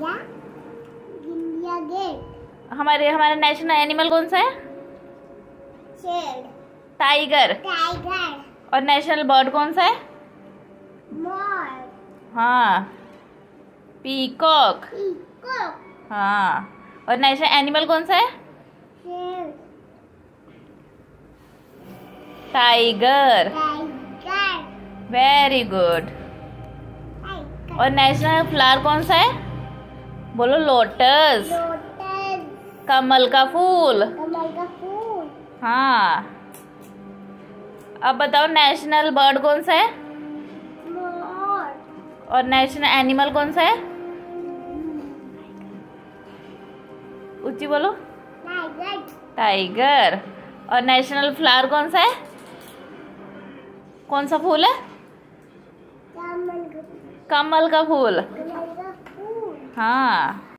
India gate हमारे हमारा national animal कौन सा है? शेर टाइगर टाइगर और नेशनल बर्ड कौन सा है? मोर हाँ. पीकॉक पीकॉक हाँ. और नेशनल एनिमल कौन सा है? शेर टाइगर टाइगर वेरी गुड और नेशनल फ्लावर कौन सा है? बोलो लोटस कमल का फूल। कमल का फूल। हाँ। अब बताओ नेशनल बर्ड कौन सा है? और नेशनल एनिमल कौन सा है? ऊँची बोलो। टाइगर और नेशनल फ्लावर कौन सा है? कौन सा फूल है? कमल का कमल का फूल। कमल का फूल हाँ